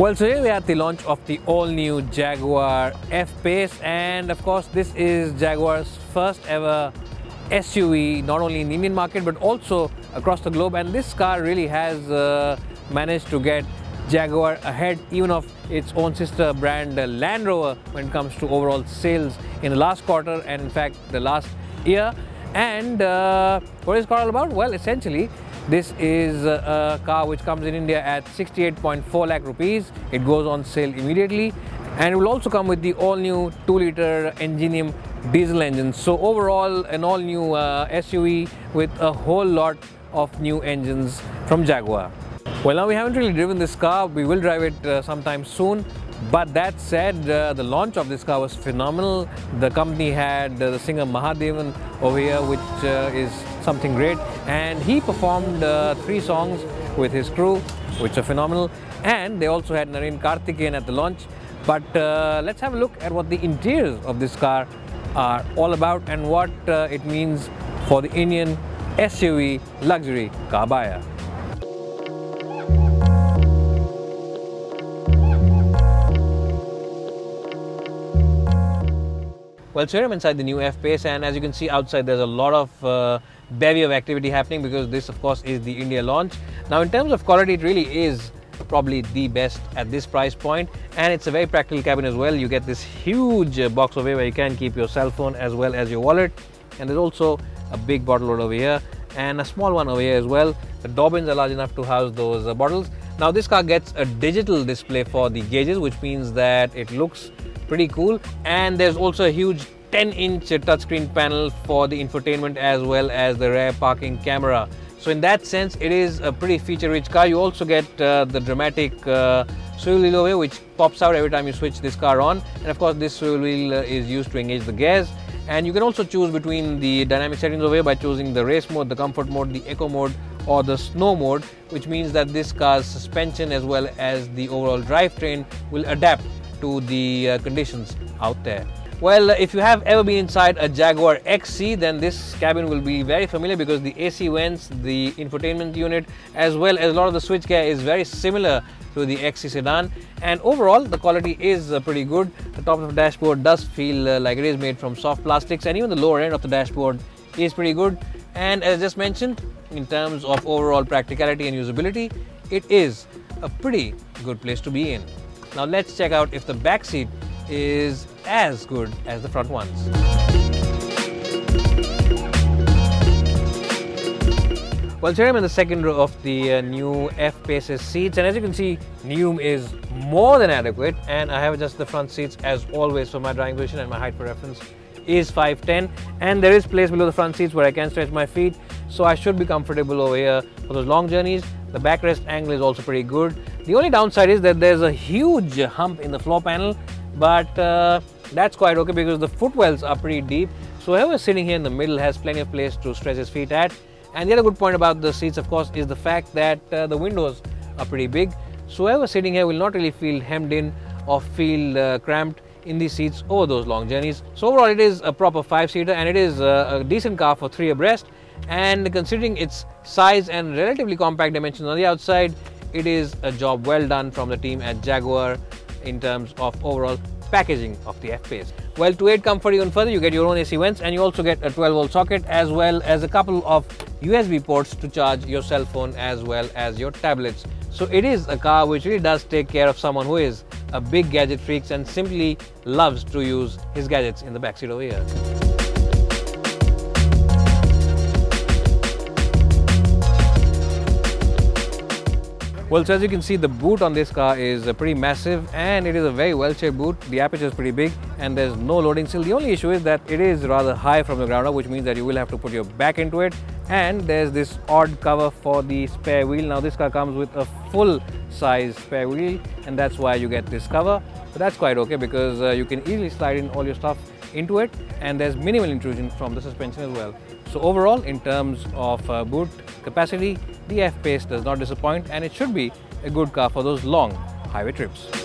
Well, here we are at the launch of the all-new Jaguar F-Pace and of course this is Jaguar's first ever SUV not only in the Indian market but also across the globe. And this car really has uh, managed to get Jaguar ahead even of its own sister brand uh, Land Rover when it comes to overall sales in the last quarter and in fact the last year and uh, what is car all about? Well essentially this is a car which comes in India at 68.4 lakh rupees. It goes on sale immediately and it will also come with the all new 2 litre Ingenium diesel engine. So overall an all new uh, SUV with a whole lot of new engines from Jaguar. Well now we haven't really driven this car, we will drive it uh, sometime soon. But that said, uh, the launch of this car was phenomenal. The company had uh, the singer Mahadevan over here, which uh, is something great. And he performed uh, three songs with his crew, which are phenomenal. And they also had Narain Karthikeyan at the launch. But uh, let's have a look at what the interiors of this car are all about and what uh, it means for the Indian SUV luxury car buyer. Well, I'm inside the new F-Pace and as you can see outside there's a lot of uh, bevy of activity happening because this of course is the India launch. Now in terms of quality it really is probably the best at this price point and it's a very practical cabin as well. You get this huge uh, box over here where you can keep your cell phone as well as your wallet and there's also a big bottle load over here and a small one over here as well. The door bins are large enough to house those uh, bottles. Now this car gets a digital display for the gauges which means that it looks pretty cool. And there's also a huge 10 inch touchscreen panel for the infotainment as well as the rear parking camera. So in that sense it is a pretty feature rich car. You also get uh, the dramatic uh, swivel wheel over which pops out every time you switch this car on. And of course this swivel wheel uh, is used to engage the gears. And you can also choose between the dynamic settings over here by choosing the race mode the comfort mode the eco mode or the snow mode which means that this car's suspension as well as the overall drivetrain will adapt to the uh, conditions out there. Well, if you have ever been inside a Jaguar XE, then this cabin will be very familiar because the AC vents, the infotainment unit, as well as a lot of the switchgear is very similar to the XE sedan. And overall, the quality is uh, pretty good. The top of the dashboard does feel uh, like it is made from soft plastics, and even the lower end of the dashboard is pretty good. And as just mentioned, in terms of overall practicality and usability, it is a pretty good place to be in. Now let's check out if the back seat is as good as the front ones. Well, here I'm in the second row of the uh, new F-Paces seats and as you can see, Neum is more than adequate and I have adjusted the front seats as always for my driving position and my height for reference is 5'10 and there is place below the front seats where I can stretch my feet so I should be comfortable over here for those long journeys. The backrest angle is also pretty good. The only downside is that there's a huge hump in the floor panel but uh, that's quite okay because the footwells are pretty deep. So whoever is sitting here in the middle has plenty of place to stretch his feet at. And the other good point about the seats of course is the fact that uh, the windows are pretty big. So whoever sitting here will not really feel hemmed in or feel uh, cramped in these seats over those long journeys. So overall it is a proper 5-seater and it is a, a decent car for 3 abreast and considering its size and relatively compact dimensions on the outside, it is a job well done from the team at Jaguar in terms of overall packaging of the F-Pace. Well, to aid comfort even further, you get your own AC vents and you also get a 12 volt socket as well as a couple of USB ports to charge your cell phone as well as your tablets. So it is a car which really does take care of someone who is a big gadget freak and simply loves to use his gadgets in the backseat over here. Well, so as you can see, the boot on this car is uh, pretty massive and it is a very well-shaped boot. The aperture is pretty big and there's no loading sill. The only issue is that it is rather high from the ground up, which means that you will have to put your back into it. And there's this odd cover for the spare wheel. Now, this car comes with a full-size spare wheel and that's why you get this cover. But that's quite okay because uh, you can easily slide in all your stuff into it and there's minimal intrusion from the suspension as well. So overall in terms of uh, boot capacity, the F-Pace does not disappoint and it should be a good car for those long highway trips.